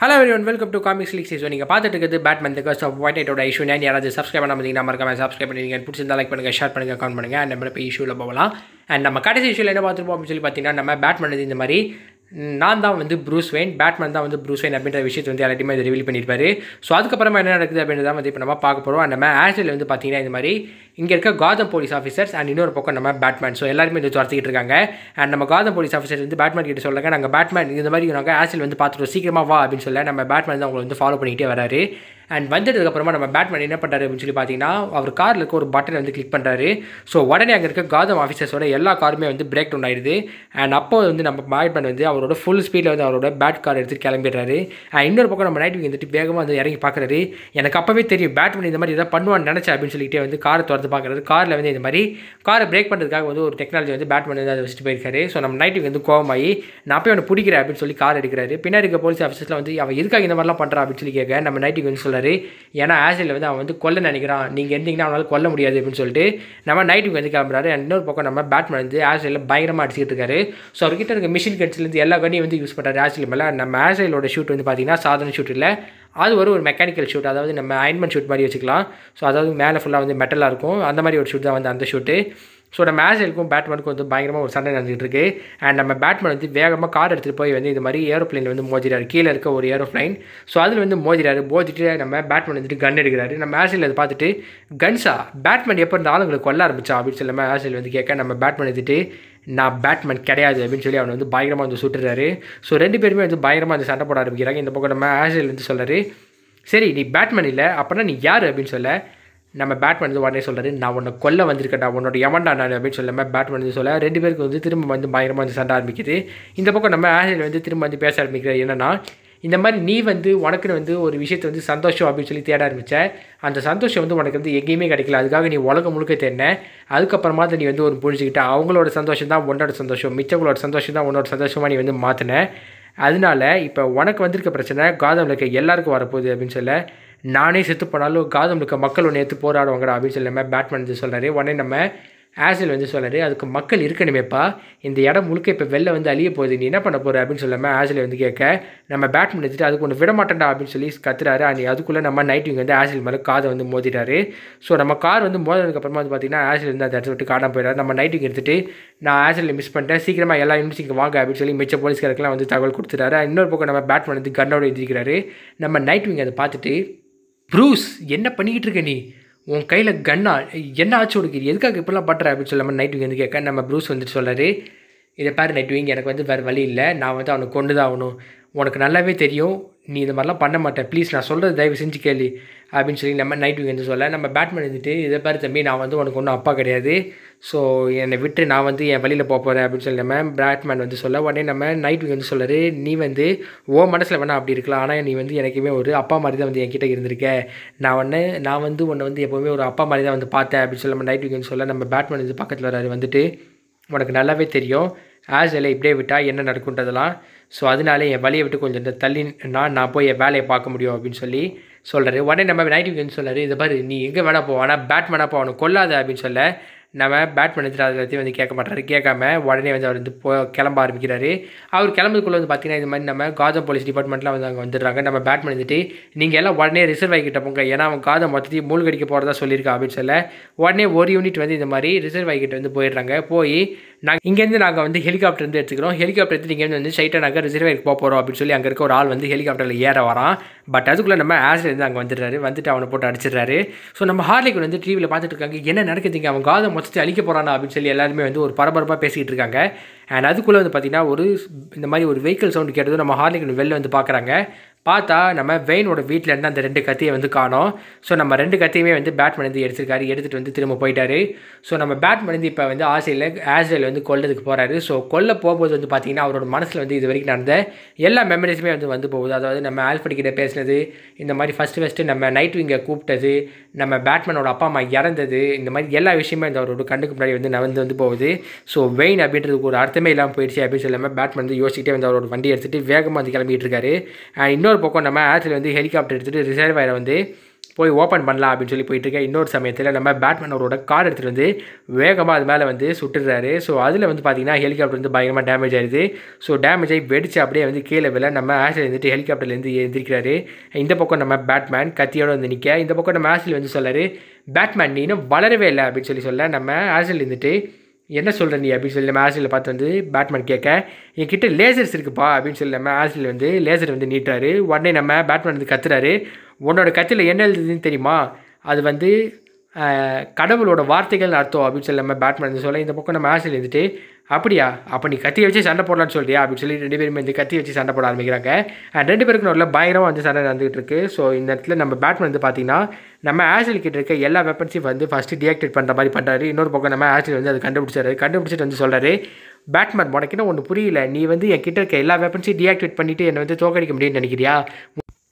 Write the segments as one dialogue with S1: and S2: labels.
S1: Hello everyone welcome to comics league so நீங்கள் பார்த்துட்டு இருக்கிறது பேட்மேன் த கஸ்ட் ஆஃப் ஒயிட் ஐட்டோட இஷ்யூ நான் யாராவது சப்ஸ்கிரைப் பண்ண பார்த்தீங்கன்னா மறக்காம சப்ஸ்கிரைப் பண்ணிங்க பிடிச்சிருந்தா லைக் பண்ணுங்கள் ஷேர் பண்ணுங்கள் கமெண்ட் பண்ணுங்கள் அண்ட் நம்ம இப்போ இஷ்யூவில் போகலாம். அண்ட் நம்ம கடைசி இஷ்யூவில் என்ன பார்த்துருப்போம் அப்படின்னு சொல்லி பார்த்தீங்கன்னா நம்ம பேட்மேன் இந்த மாதிரி நான் தான் வந்து ப்ரூஸ் வெயின் பேட்மேன் தான் வந்து ப்ரூஸ் வெயின் அப்படின்ற விஷயத்தை வந்து எல்லாத்தையுமே ரிவீல் பண்ணியிருப்பாரு. ஸோ அதுக்கப்புறமா என்ன நடக்குது அப்படின்றத வந்து இப்போ நம்ம பார்க்க போகிறோம் அண்ட் நம்ம ஆஷில் வந்து பார்த்தீங்கன்னா இந்த மாதிரி இங்கே இருக்க காதம் போலீஸ் ஆஃபீஸர்ஸ் அண்ட் இன்னொரு பக்கம் நம்ம பேட்மேன் ஸோ எல்லாருமே இது துரத்திக்கிட்டு இருக்காங்க. அண்ட் நம்ம காதம் போலீஸ் ஆஃபீஸர்ஸ் வந்து பேட்மேன் கிட்ட சொல்லுங்க. நாங்கள் பேட்மேன் இந்த மாதிரி நாங்கள் ஆஷில் வந்து பார்த்துட்டு சீக்கிரமாக வா அப்படின்னு சொல்ல நம்ம பேட்மேன் தான் உங்களை வந்து ஃபாலோ பண்ணிக்கிட்டே வராரு. அண்ட் வந்ததுக்கப்புறமா நம்ம பேட்மேன் என்ன பண்ணுறாரு அப்படின்னு சொல்லி பார்த்தீங்கன்னா அவர் காரில் இருக்க ஒரு பட்டனை வந்து கிளிக் பண்ணுறாரு ஸோ உடனே அங்கே இருக்க காதம் ஆஃபீஸர்ஸோட எல்லா காருமே வந்து பிரேக் டவுன் ஆயிடுது. அண்ட் அப்போ வந்து நம்ம பேட்மேன் வந்து அவரோட ஃபுல் ஸ்பீடில் வந்து அவரோட பேட் கார் எடுத்து கிளம்பிடுறாரு. அண்ட் இன்னொரு பக்கம் நம்ம நைட் வந்துட்டு வேகமாக வந்து இறங்கி பார்க்குறாரு. எனக்கு அப்போவே தெரியும் பேட்மேன் இந்த மாதிரி எதாவது பண்ணுவான்னு நினச்சேன் அப்படின்னு சொல்லிட்டு வந்து காரை திறந்து பார்க்குறாரு. காரில் வந்து இந்த மாதிரி காரை பிரேக் பண்ணுறதுக்காக வந்து ஒரு டெக்னாலஜி வந்து பேட்மேன் வந்து அதை வச்சுட்டு போயிருக்காரு. ஸோ நம்ம நைட்டுக்கு வந்து கோவமாயி நான் போய் அவனை பிடிக்கிறேன் அப்படின்னு சொல்லி கார் எடுக்கிறாரு. பின்னாடி இருக்க போலீஸ் ஆஃபீஸில் வந்து அவன் எதுக்காக இந்த மாதிரிலாம் பண்ணுறான் அப்படின்னு சொல்லி கேட்க நம்ம நைட்டுக்கு வந்து சொல்கிறாரு ஏன்னா ஆசில் வந்து அவன் வந்து கொல்ல நினைக்கிறான். நீங்கள் இருந்தீங்கன்னா அவனால் கொல்ல முடியாது அப்படின்னு சொல்லிட்டு நம்ம நைட்டுக்கு வந்து கிளம்புறாரு. இன்னொரு பக்கம் நம்ம பேட்மேன் வந்து ஆசிலில் பயங்கரமாக அடிச்சுட்டு இருக்காரு. ஸோ அவர்கிட்ட இருக்க மிஷின் கட்ஸ்லேருந்து எல்லா கண்ணியும் வந்து யூஸ் பண்ணுறாரு ஆசில் மேலே நம்ம ஆசிலோட ஷூட் வந்து பார்த்தீங்கன்னா சாதாரண ஷூட் இல்லை. அது ஒரு ஒரு மெக்கானிக்கல் ஷூட் அதாவது நம்ம அயன்மெண்ட் ஷூட் மாதிரி வச்சுக்கலாம். ஸோ அதாவது மேலே ஃபுல்லாக வந்து மெட்டலாக இருக்கும். அந்த மாதிரி ஒரு ஷூட் தான் வந்து அந்த ஷூட்டு ஸோ நம்ம ஆசிலுக்கும் பேட்மேனுக்கும் வந்து பயங்கரமாக ஒரு சண்டை நடந்துகிட்டு இருக்கு அண்ட் நம்ம பேட்மேன் வந்து வேகமாக கார் எடுத்துகிட்டு போய் வந்து இந்த மாதிரி ஏரோப்ளைனில் வந்து மோதிறாரு கீழே இருக்க ஒரு ஏரோப்ளைன் ஸோ அதில் வந்து மோதிறாரு மோதிட்டு நம்ம பேட்மேன் வந்துட்டு கன் எடுக்கிறாரு. நம்ம ஆசில் அதை பார்த்துட்டு கன்ஸா பேட்மேன் எப்போ இருந்த ஆளுங்களை கொல்ல ஆரம்பிச்சா? அப்படின்னு சொல்லி நம்ம ஆசில் வந்து கேட்க நம்ம பேட்மேன் எடுத்துகிட்டு நான் பேட்மேன் கிடையாது அப்படின்னு சொல்லி அவனை வந்து பயங்கரமாக வந்து சுட்டுறாரு. ஸோ ரெண்டு பேருமே வந்து பயங்கரமாக வந்து சண்டை போட ஆரம்பிக்கிறாங்க. இந்த பக்கம் நம்ம ஆசில் வந்து சொல்கிறாரு சரி நீ பேட்மேன் இல்லை அப்படின்னா நீ யார்? அப்படின்னு சொல்ல நம்ம பேட்மேன் வந்து உடனே சொல்கிறாரு நான் உன்னை கொல்ல வந்திருக்கேன்டா உன்னோட எவன்டா நான் அப்படின்னு சொல்லாமல் பேட்மேன் வந்து சொல்ல ரெண்டு பேருக்கு வந்து திரும்ப வந்து பயங்கரமாக வந்து சண்டை ஆரம்பிக்குது. இந்த பக்கம் நம்ம ஆசிரியர் வந்து திரும்ப வந்து பேச ஆரம்பிக்கிறார் என்னென்னா இந்த மாதிரி நீ வந்து உனக்குன்னு வந்து ஒரு விஷயத்தை வந்து சந்தோஷம் அப்படின்னு சொல்லி தேட ஆரம்பித்த அந்த சந்தோஷம் வந்து உனக்கு வந்து எங்கேயுமே கிடைக்கல. அதுக்காக நீ உலகம் முழுக்க தேடின. அதுக்கப்புறமா தான் நீ வந்து ஒரு புரிஞ்சுக்கிட்ட அவங்களோட சந்தோஷம் தான் உன்னோட சந்தோஷம் மிச்சவங்களோட சந்தோஷம் தான் உன்னோட சந்தோஷமாக நீ வந்து மாற்றின அதனால இப்போ உனக்கு வந்திருக்க பிரச்சனை காதம் இருக்க எல்லாருக்கும் வரப்போகுது அப்படின்னு சொல்ல நானே செத்து போனாலும் காதம் இருக்க மக்கள் ஒன்று எடுத்து போராடுவாங்கடா அப்படின்னு சொல்லி நம்ம பேட்மேன் வந்து சொல்கிறாரு உடனே நம்ம ஆசில் வந்து சொல்கிறாரு அதுக்கு மக்கள் இருக்கணுமேப்பா. இந்த இடம் முழுக்க இப்போ வெளில வந்து அழிய போகுது. நீ என்ன பண்ண போகிற அப்படின்னு சொல்லாமல் ஆசில் வந்து கேட்க நம்ம பேட்மேன் எடுத்துட்டு அதுக்கு ஒன்று விட மாட்டேன்டா அப்படின்னு சொல்லி கத்துறாரு. அண்ட் அதுக்குள்ளே நம்ம நைட்டிங் வந்து ஆசில் மேலே காதை வந்து மோதிட்டாரு. ஸோ நம்ம கார் வந்து மோதினதுக்கப்புறமா வந்து பார்த்தீங்கன்னா ஆசில் வந்து அந்த இடத்த விட்டு காணாம போயிடாரு நம்ம நைட்டிங் எடுத்துட்டு நான் ஆசில் மிஸ் பண்ணிட்டேன். சீக்கிரமாக எல்லா யூனிட்ஸ் இங்கே வாங்க. அப்படின்னு சொல்லி மிச்ச போலீஸ்காரருக்குலாம் வந்து தகவல் கொடுத்துட்டாரு. இன்னொரு பக்கம் நம்ம பேட்மேன் வந்து கன்னோட எழுதிக்கிறாரு நம்ம நைட் விங் அதை பார்த்துட்டு ப்ரூஸ் என்ன பண்ணிக்கிட்டு இருக்க நீ? உன் கையில் கன்னா என்ன ஆச்சு உனக்கு? இது எதுக்காக இப்படிலாம் பண்ணுற அப்படின்னு சொல்லாமல் நைட் விங் வந்து கேட்க நம்ம ப்ரூஸ் வந்துட்டு சொல்கிறாரு இதை பாரு நைட் விங் எனக்கு வந்து வேறு வழி இல்லை. நான் வந்து அவனை கொண்டு தான் ஆகணும். உனக்கு நல்லாவே தெரியும். நீ இந்த மாதிரிலாம் பண்ண மாட்டேன் ப்ளீஸ் நான் சொல்கிறது தயவு செஞ்சு கேள்வி அப்படின்னு சொல்லி நம்ம நைட் விங் வந்து சொல்ல நம்ம பேட்மேன் இருந்துட்டு இதை பாரு தம்பி நான் வந்து உனக்கு ஒன்றும் அப்பா கிடையாது. ஸோ என்னை விட்டு நான் வந்து என் வழியில் போக போகிறேன் அப்படின்னு சொல்லி நம்ம பேட்மேன் வந்து சொல்ல உடனே நம்ம நைட் விங் வந்து சொல்கிறாரு நீ வந்து ஓ மனசில் வேணால் அப்படி இருக்கலாம். ஆனால் நீ வந்து எனக்குமே ஒரு அப்பா மாதிரி தான் வந்து என்கிட்ட இருந்திருக்க. நான் ஒன்று நான் வந்து உன்னை வந்து எப்போவுமே ஒரு அப்பா மாதிரி தான் வந்து பார்த்தேன் அப்படின்னு சொல்லி நம்ம நைட் விங் வந்து சொல்ல நம்ம பேட்மேன் வந்து பக்கத்தில் வராரு வந்துட்டு உனக்கு நல்லாவே தெரியும். ஆஸ் ஆஸ்ல இப்படியே விட்டால் என்ன நடக்குன்றதெல்லாம் ஸோ அதனால என் வழியை விட்டு கொஞ்சம் இந்த தள்ளி நான் நான் போய் என் வேலையை பார்க்க முடியும் அப்படின்னு சொல்லி சொல்கிறாரு உடனே நம்ம நைட்டு சொல்கிறாரு இதை பாரு நீ எங்கே வேணா போ ஆனால் பேட்மேனாக போ அவனை கொல்லாத அப்படின்னு சொல்ல. நம்ம பேட்மேன் மேனேஜர் அதை பற்றி வந்து கேட்க மாட்டாரு. கேட்காம உடனே வந்து அவர் வந்து போ கிளம்ப ஆரம்பிக்கிறாரு. அவர் கிளம்புக்குள்ளே வந்து பார்த்தீங்கன்னா இது மாதிரி நம்ம காதம் போலீஸ் டிபார்ட்மெண்ட்லாம் வந்து அங்கே வந்துடுறாங்க. நம்ம பேட்மேன் வந்துட்டு நீங்கள் எல்லாம் உடனே ரிசர்வ் ஆகிக்கிட்ட போங்க. ஏன்னா அவன் காதம் மொத்தத்தையும் மூழ்கடிக்க போகிறதா சொல்லியிருக்கா அப்படின்னு சொல்ல உடனே ஒரு யூனிட் வந்து இந்த மாதிரி ரிசர்வ் ஆகிக்கிட்டு வந்து போயிடுறாங்க. போய் நாங்கள் இங்கேருந்து நாங்கள் வந்து ஹெலிகாப்டர் வந்து எடுத்துக்கிறோம். ஹெலிகாப்டர் எடுத்து இங்கேருந்து வந்து ஸ்ட்ரைட்டாக நாங்கள் ரிசர்வேருக்கு போக போகிறோம் அப்படின்னு சொல்லி அங்கே இருக்க ஒரு ஆள் வந்து ஹெலிகாப்டரில் ஏற வரான். பட் அதுக்குள்ளே நம்ம ஆசிரியர் வந்து அங்கே வந்துடுறாரு. வந்துட்டு அவனை போட்டு அடிச்சிடுறாரு. ஸோ நம்ம ஹார்லிக்கு வந்து டிவியில் பார்த்துட்டு இருக்காங்க. என்ன நடக்குதுங்க? அவன் காதை மொத்தத்தை அழிக்க போகிறானா அப்படின்னு சொல்லி எல்லாருமே வந்து ஒரு பரபரப்பாக பேசிக்கிட்டு இருக்காங்க. அண்ட் அதுக்குள்ளே வந்து பார்த்திங்கன்னா ஒரு இந்த மாதிரி ஒரு வெஹிக்கிள் சவுண்டு கேட்டதும் நம்ம ஹார்லிக் வெளில வந்து பார்க்குறாங்க பார்த்தா நம்ம வெயினோட வீட்டில் இருந்து அந்த ரெண்டு கத்தியை வந்து காணோம். ஸோ நம்ம ரெண்டு கத்தியுமே வந்து பேட்மேன் வந்து எடுத்திருக்காரு. எடுத்துகிட்டு வந்து திரும்ப போயிட்டாரு. ஸோ நம்ம பேட்மேன் வந்து இப்போ வந்து ஆசையில் ஆஸ்ரேல் வந்து கொல்லதுக்கு போகிறாரு ஸோ கொல்ல போகும்போது வந்து பார்த்திங்கன்னா அவரோட மனசில் வந்து இது வரைக்கும் நடந்த எல்லா மெமரிஸுமே வந்து வந்து போகுது. அதாவது நம்ம ஆல்ஃபடி கிட்ட பேசினது இந்த மாதிரி ஃபஸ்ட்டு ஃபஸ்ட்டு நம்ம நைட் விங்கை கூப்பிட்டது நம்ம பேட்மேனோட அப்பா அம்மா இறந்தது இந்த மாதிரி எல்லா விஷயமே இந்த அவரோட கண்ணுக்கு முன்னாடி வந்து நடந்து வந்து போகுது. ஸோ வெயின் அப்படின்றதுக்கு ஒரு அர்த்தமே இல்லாமல் போயிடுச்சு அப்படின்னு சொல்லாமல் பேட்மேன் வந்து யோசிக்கிட்டே வந்து அவரோட வண்டி எடுத்துகிட்டு வேகமாக வந்து கிளம்பிட்டு இருக்காரு. இன்னொரு இன்னொரு பக்கம் நம்ம ஆற்றில் வந்து ஹெலிகாப்டர் எடுத்துகிட்டு ரிசர்வாயரை வந்து போய் ஓப்பன் பண்ணலாம் அப்படின்னு சொல்லி போயிட்டு இன்னொரு சமயத்தில் நம்ம பேட்மேன் அவரோட கார் எடுத்துகிட்டு வந்து வேகமாக அது மேலே வந்து சுட்டுறாரு. ஸோ அதில் வந்து பார்த்தீங்கன்னா ஹெலிகாப்டர் வந்து பயங்கரமாக டேமேஜ் ஆயிடுது ஸோ டேமேஜ் ஆகி வெடிச்சு அப்படியே வந்து கீழே விழ நம்ம ஆசில் இருந்துட்டு ஹெலிகாப்டர்லேருந்து எழுந்திருக்கிறாரு இந்த பக்கம் நம்ம பேட்மேன் கத்தியோட வந்து நிற்க இந்த பக்கம் நம்ம ஆசில் வந்து சொல்லாரு பேட்மேன் நீனும் இன்னும் வளரவே இல்லை அப்படின்னு சொல்லி சொல்ல நம்ம ஆசில் இருந்துட்டு என்ன சொல்கிற நீ அப்படின்னு சொல்லி நம்ம ஆசிலில் பார்த்து வந்து பேட்மேன் கேட்க என்கிட்ட லேசர்ஸ் இருக்குப்பா அப்படின்னு சொல்லி நம்ம ஆசில் வந்து லேசர் வந்து நீட்டுறாரு. உடனே நம்ம பேட்மேன் வந்து கத்துறாரு. உன்னோட கத்தியில் என்ன எழுதுதுன்னு தெரியுமா? அது வந்து கடவுளோட வார்த்தைகள் அர்த்தம் அப்படின்னு சொல்லி நம்ம பேட்மேன் வந்து சொல்ல இந்த பக்கம் நம்ம ஆசையில் இருந்துட்டு அப்படியா? அப்போ நீ கத்தி வச்சு சண்டை போடலான்னு சொல்றியா? அப்படின்னு சொல்லி ரெண்டு பேருமே வந்து கத்தி வச்சு சண்டை போட ஆரம்பிக்கிறாங்க. அண்ட் ரெண்டு பேருக்கு நல்ல பயங்கரமாக வந்து சண்டை நடந்துகிட்டு இருக்கு. ஸோ இந்த இடத்துல நம்ம பேட்மேன் வந்து பார்த்தீங்கன்னா நம்ம ஆசில் கிட்ட இருக்க எல்லா வெப்பன்ஸையும் வந்து ஃபஸ்ட்டு டிஆக்டிவேட் பண்ணுற மாதிரி பண்ணுறாரு இன்னொரு பக்கம் நம்ம ஆசில் வந்து அது கண்டுபிடிச்சாரு. கண்டுபிடிச்சிட்டு வந்து சொல்கிறாரு பேட்மேன் உனக்கு என்ன ஒன்று புரியல? நீ வந்து என் கிட்ட இருக்க எல்லா வெப்பன்ஸையும் டிஆக்டிவேட் பண்ணிவிட்டு என்னை வந்து தோக்கடிக்க முடியும்னு நினைக்கிறியா?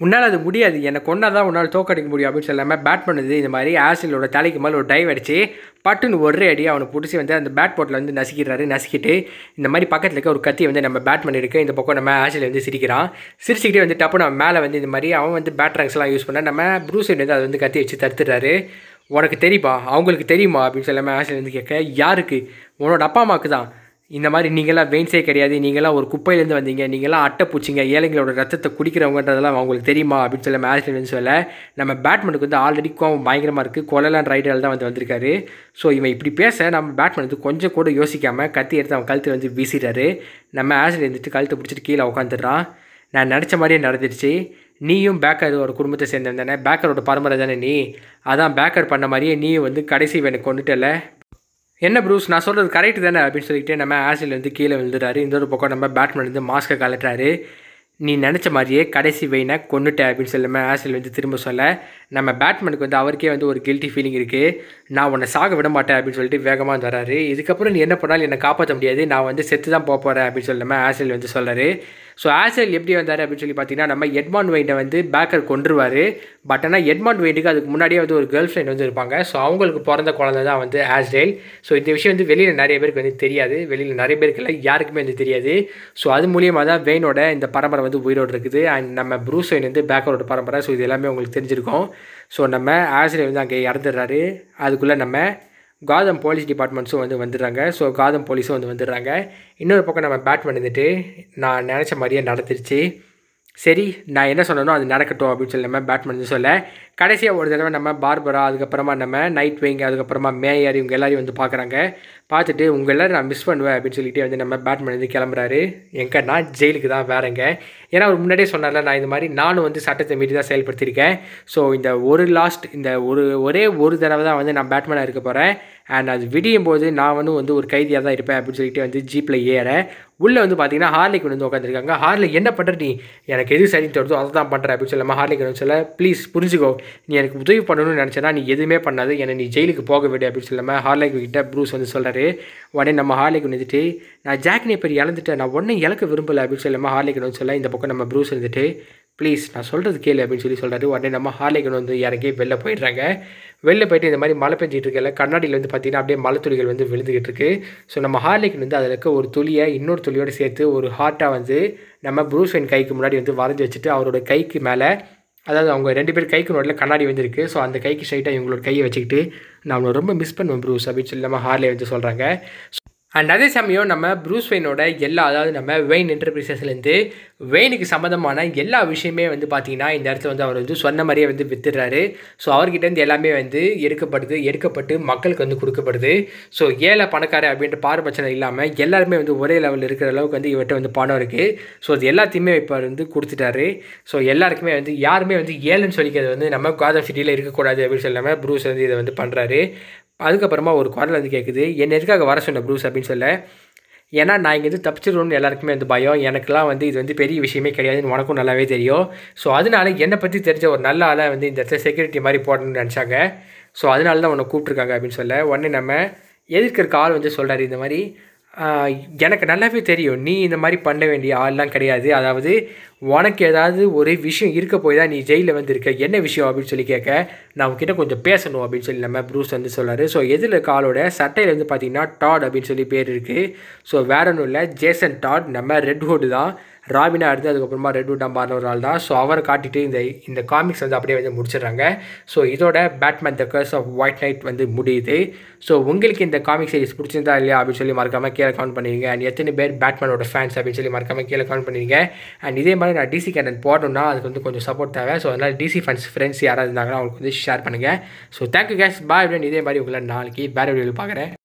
S1: உன்னால் அது முடியாது. என்னை கொண்டா தான் உன்னால் தோக்கடிக்க முடியும் அப்படின்னு சொல்லாமல் பேட் பண்ணுது இந்த மாதிரி ஆசிலோட தலைக்கு மேலே ஒரு டைவ் அடிச்சு பட்டுன்னு ஒரே அடி அவனை பிடிச்சி வந்து அந்த பேட் போட்டில் வந்து நசுக்கிறாரு நசுக்கிட்டு இந்த மாதிரி பக்கத்தில் இருக்க ஒரு கத்தியை வந்து நம்ம பேட் பண்ணியிருக்கு இந்த பக்கம் நம்ம ஆசில் வந்து சிரிக்கிறான். சிரிச்சுக்கிட்டே வந்து டப்பு நம்ம மேலே வந்து இந்த மாதிரி அவன் வந்து பேட் ரங்ஸ்லாம் யூஸ் பண்ணால் நம்ம ப்ரூசைட் வந்து அதை வந்து கத்தி வச்சு தடுத்துறாரு உனக்கு தெரியுமா? அவங்களுக்கு தெரியுமா? அப்படின்னு சொல்லாமல் ஆசில் வந்து கேட்க யாருக்கு? உன்னோட அப்பா அம்மாவுக்கு தான். இந்த மாதிரி நீங்களாம் வெயின்ஸே கிடையாது நீங்களாம் ஒரு குப்பையிலேருந்து வந்தீங்க நீங்களாம் அட்டை பூச்சிங்க ஏழைங்களோட ரத்தத்தை குடிக்கிறவங்கன்றதெல்லாம் அவங்களுக்கு தெரியுமா அப்படின்னு சொல்ல மேட்ச்ல சொல்ல நம்ம பேட்மேனுக்கு வந்து ஆல்ரெடி கோவம் பயங்கரமாக இருக்குது கொலலான் ரைடர் தான் வந்து வந்திருக்காரு. ஸோ இவன் இப்படி பேச நம்ம பேட்மேன் வந்து கொஞ்சம் கூட யோசிக்காமல் கத்தி எடுத்து அவன் கழுத்து வந்து வீசிடுறாரு. நம்ம ஆசிரியர் இருந்துட்டு கழுத்தை பிடிச்சிட்டு கீழே உட்காந்துடுறான் நான் நினச்ச மாதிரியே நடந்துருச்சு நீயும் பேக்கர் ஒரு குடும்பத்தை சேர்ந்தவன் தானே பேக்கரோட பரம்பரை தானே நீ? அதான் பேக்கர் பண்ண மாதிரியே நீயும் வந்து கடைசி எனக்கு கொண்டுட்டல. என்ன ப்ரூஸ்? நான் சொல்கிறது கரெக்ட் தானே அப்படின்னு சொல்லிட்டு நம்ம ஆசில் வந்து கீழே விழுந்துறாரு. இந்த ஒரு பக்கம் நம்ம பேட்மேன் வந்து மாஸ்க்கை கலட்டுறாரு நீ நினச்ச மாதிரியே கடைசி வெயினை கொண்டுட்ட அப்படின்னு சொல்லி நம்ம ஆசில் வந்து திரும்ப சொல்ல நம்ம பேட்மேனுக்கு வந்து அவருக்கே வந்து ஒரு கில்ட்டி ஃபீலிங் இருக்குது நான் உன்னை சாக விட மாட்டேன் அப்படின்னு சொல்லிட்டு வேகமாக வந்து வராரு. இதுக்கப்புறம் நீ என்ன பண்ணாலும் என்னை காப்பாற்ற முடியாது. நான் வந்து செத்து தான் போக போகிறேன் அப்படின்னு சொல்லி நம்ம ஆசில் வந்து சொல்கிறாரு ஸோ ஆசல் எப்படி வந்தார் அப்படின்னு சொல்லி பார்த்தீங்கன்னா நம்ம எட்மான் வெயினை வந்து பேக்கர் கொண்டுருவார் பட் ஆனால் எட்மான் வெயினுக்கு அதுக்கு முன்னாடியே வந்து ஒரு கேர்ள் ஃப்ரெண்ட் வந்து இருப்பாங்க. ஸோ அவங்களுக்கு பிறந்த குழந்தை தான் வந்து ஆஸ்டேல் ஸோ இந்த விஷயம் வந்து வெளியில் நிறைய பேருக்கு வந்து தெரியாது. வெளியில் நிறைய பேருக்கு இல்லை யாருக்குமே வந்து தெரியாது. ஸோ அது மூலியமாக தான் வெயினோட இந்த பரம்பரை வந்து உயிரோடு இருக்குது. அண்ட் நம்ம ப்ரூஸ் வெயின் வந்து பேக்கரோட பரம்பரை. ஸோ இது எல்லாமே உங்களுக்கு தெரிஞ்சிருக்கும். ஸோ நம்ம ஆசிரியர் வந்து அங்கே இறந்துடுறாரு. அதுக்குள்ளே நம்ம காதம் போலீஸ் டிபார்ட்மெண்ட்ஸும் வந்து வந்துடுறாங்க. ஸோ காதம் போலீஸும் வந்து வந்துடுறாங்க. இன்னொரு பக்கம் நம்ம பேட் வந்துட்டு நான் நினச்ச மாதிரியே நடந்துருச்சு. சரி நான் என்ன சொல்லணும் அது நடக்கட்டும் அப்படின்னு சொல்லி நம்ம பேட்மேன் வந்து சொல்ல கடைசியாக ஒரு தடவை நம்ம பார்பரா அதுக்கப்புறமா நம்ம நைட் விங் அதுக்கப்புறமா மேயர் இவங்க எல்லாரையும் வந்து பார்க்குறாங்க. பார்த்துட்டு உங்கள் எல்லோரும் நான் மிஸ் பண்ணுவேன் அப்படின்னு சொல்லிட்டு வந்து நம்ம பேட்மேன் வந்து கிளம்புறாரு. எங்கன்னா ஜெயிலுக்கு தான் வேறங்க. ஏன்னா அவர் முன்னாடியே சொன்னார்ல நான் இந்த மாதிரி நானும் வந்து சட்டத்தை மீறி தான் செயல்படுத்தியிருக்கேன். ஸோ இந்த ஒரு லாஸ்ட் இந்த ஒரு ஒரே ஒரு தடவை தான் வந்து நான் பேட்மேனாக இருக்க போகிறேன் அண்ட் அது விடியும் போது நான் வந்து வந்து ஒரு கைதியாக தான் இருப்பேன் அப்படின்னு சொல்லிட்டு வந்து ஜீப்பில் ஏற. உள்ளே வந்து பார்த்தீங்கன்னா ஹார்லிக் வந்து உட்காந்துருக்காங்க ஹார்லிக் என்ன பண்ணுற நீ? எனக்கு எது சரின்னு தருதோ அதை தான் பண்ணுறேன் அப்படின்னு சொல்லாமல் ஹார்லிக் வந்து சொல்ல ப்ளீஸ் புரிஞ்சுக்கோ. நீ எனக்கு உதவி பண்ணணும்னு நினச்சேன்னா நீ எதுவுமே பண்ணாது. என்னை நீ ஜெயிலுக்கு போக விடு அப்படின்னு சொல்லாமல் ஹார்லிக் கிட்ட ப்ரூஸ் வந்து சொல்கிறாரு உடனே நம்ம ஹார்லிக் வந்துட்டு நான் ஜாக் நேப்பர் இழந்துட்டேன் நான் ஒன்றும் இழக்க விரும்பலை அப்படின்னு சொல்லாமல் ஹார்லிக் வந்து சொல்ல இந்த பக்கம் நம்ம ப்ரூஸ் வந்துட்டு ப்ளீஸ் நான் சொல்கிறது கேளு அப்படின்னு சொல்லி சொல்கிறாரு உடனே நம்ம ஹார்லிகன் வந்து இறங்கி வெளில போயிடுறாங்க. வெளில போயிட்டு இந்த மாதிரி மழை பெஞ்சிட்டு இருக்கல கண்ணாடியில் வந்து பார்த்தீங்கன்னா அப்படியே மழை துளிகள் வந்து விழுந்துகிட்டு இருக்கு. ஸோ நம்ம ஹார்லிகன் வந்து அதில் இருக்க ஒரு துளியை இன்னொரு துளியோடு சேர்த்து ஒரு ஹார்ட்டாக வந்து நம்ம ப்ரூஸ்வென் கைக்கு முன்னாடி வந்து வரைஞ்சி வச்சுட்டு அவரோட கைக்கு மேலே அதாவது அவங்க ரெண்டு பேர் கைக்கு நோட்டில் கண்ணாடி வந்துருக்கு ஸோ அந்த கைக்கு ஸ்ட்ரைட்டாக இவங்களோட கையை வச்சுக்கிட்டு நான் அவனை ரொம்ப மிஸ் பண்ணுவேன் ப்ரூஸ் அப்படின்னு சொல்லி நம்ம ஹார்லே வந்து சொல்கிறாங்க அண்ட் அதே சமயம் நம்ம ப்ரூஸ் வெயினோட எல்லா அதாவது நம்ம வெயின் என்டர்பிரைசஸ்லேருந்து வெயினுக்கு சம்மந்தமான எல்லா விஷயமே வந்து பார்த்திங்கன்னா இந்த இடத்துல வந்து அவர் வந்து சொன்ன மாதிரியே வந்து வித்துடுறாரு. ஸோ அவர்கிட்டேருந்து எல்லாமே வந்து எடுக்கப்படுது எடுக்கப்பட்டு மக்களுக்கு வந்து கொடுக்கப்படுது. ஸோ ஏழை பணக்கார அப்படின்ற பாரபட்சம் இல்லாமல் எல்லாருமே வந்து ஒரே லெவலில் இருக்கிற அளவுக்கு வந்து இவர்கிட்ட வந்து பணம் இருக்குது ஸோ அது எல்லாத்தையுமே இப்போ வந்து கொடுத்துட்டாரு. ஸோ எல்லாருக்குமே வந்து யாருமே வந்து ஏழைன்னு சொல்லிக்கிறது வந்து நம்ம காதம் சிட்டியில் இருக்கக்கூடாது அப்படின்னு சொல்லாமல் ப்ரூஸ் வந்து இதை வந்து பண்ணுறாரு அதுக்கப்புறமா ஒரு குரல் வந்து கேட்குது என்ன எதுக்காக வர சொன்ன ப்ரூஸ் அப்படின்னு சொல்ல ஏன்னா நான் இங்கேருந்து தப்பிச்சிடணும்னு எல்லாருக்குமே வந்து பயம். எனக்குலாம் வந்து இது வந்து பெரிய விஷயமே கிடையாதுன்னு உனக்கும் நல்லாவே தெரியும். ஸோ அதனால என்னை பற்றி தெரிஞ்ச ஒரு நல்ல ஆளாக வந்து இந்த இடத்துல செக்யூரிட்டி மாதிரி போடணும்னு நினச்சாங்க. ஸோ அதனால தான் உன்னை கூப்பிட்ருக்காங்க அப்படின்னு சொல்ல உடனே நம்ம எதிர்க்கிற கால் வந்து சொல்கிறாரு இந்த மாதிரி? எனக்கு நல்லாவே தெரியும். நீ இந்த மாதிரி பண்ண வேண்டிய ஆள்லாம் கிடையாது. அதாவது உனக்கு ஏதாவது ஒரு விஷயம் இருக்க போய் தான் நீ ஜெயிலில் வந்திருக்க. என்ன விஷயம் அப்படின்னு சொல்லி கேட்க நான் உங்ககிட்ட கொஞ்சம் பேசணும் அப்படின்னு சொல்லி நம்ம ப்ரூஸ் வந்து சொல்கிறாரு ஸோ எதில் காலோட சட்டையில் வந்து பார்த்தீங்கன்னா டாட் அப்படின்னு சொல்லி பேர் இருக்குது ஸோ வேற ஒன்றும் இல்லை. ஜேசன் டாட் நம்ம ரெட் ஹுட் தான். ராபினா அடுத்து அதுக்கப்புறமா ரெட் ரெட்வுட்டாக மாறின ஒரு ஆள் தான் ஸோ அவரை காட்டிட்டு இந்த இந்த காமிக்ஸ் வந்து அப்படியே வந்து முடிச்சிடுறாங்க. ஸோ இதோட Batman the curse of white knight வந்து முடியுது. ஸோ உங்களுக்கு இந்த காமிக் சீரிஸ் பிடிச்சிருந்தா இல்லையா அப்படின்னு சொல்லி மறக்காமல் கீழே கவுண்ட் பண்ணுவீங்க. அண்ட் எத்தனை பேர் பேட்மேனோட ஃபேன்ஸ் அப்படின்னு சொல்லி மறக்காமல் கீழே கவுண்ட் பண்ணுவீங்க. அண்ட் இதே மாதிரி நான் டிசி கேண்டன் போடணும்னா அதுக்கு வந்து கொஞ்சம் சப்போர்ட் தேவை. ஸோ அதனால் டிசி ஃபேன்ஸ் ஃப்ரெண்ட்ஸ் யாராவது இருந்தாங்கன்னா அவங்களுக்கு வந்து ஷேர் பண்ணுங்கள் ஸோ தேங்க்யூ கேஸ் பாய் அப்படின்னு இதே மாதிரி உங்களை நாளைக்கு வேறு வீடியோவில் பார்க்குறேன்.